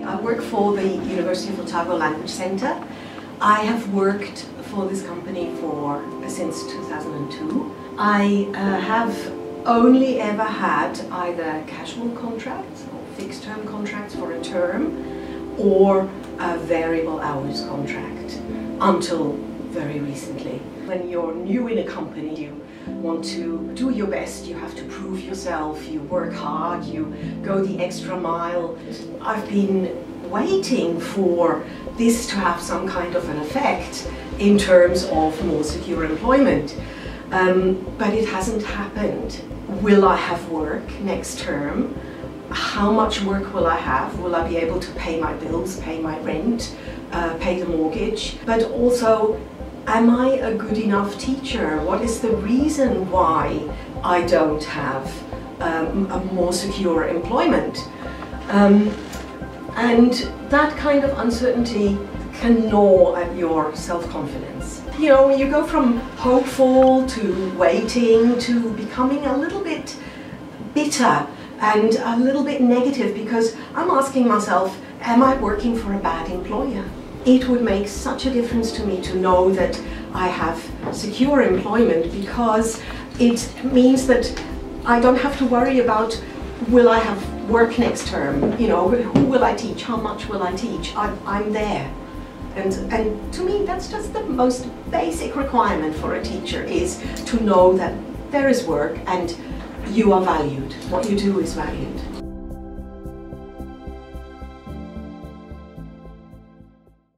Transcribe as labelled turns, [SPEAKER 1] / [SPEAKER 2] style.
[SPEAKER 1] I work for the University of Otago Language Centre. I have worked for this company for since 2002. I uh, have only ever had either casual contracts or fixed term contracts for a term or a variable hours contract until very recently. When you're new in a company, you want to do your best, you have to prove yourself, you work hard, you go the extra mile. I've been waiting for this to have some kind of an effect in terms of more secure employment. Um, but it hasn't happened. Will I have work next term? How much work will I have? Will I be able to pay my bills, pay my rent, uh, pay the mortgage? But also, am I a good enough teacher? What is the reason why I don't have um, a more secure employment? Um, and that kind of uncertainty can gnaw at your self-confidence. You know, you go from hopeful to waiting to becoming a little bit bitter and a little bit negative because I'm asking myself, am I working for a bad employer? It would make such a difference to me to know that I have secure employment because it means that I don't have to worry about will I have work next term, you know, who will I teach, how much will I teach, I, I'm there. And, and to me, that's just the most basic requirement for a teacher is to know that there is work and you are valued. What you do is valued.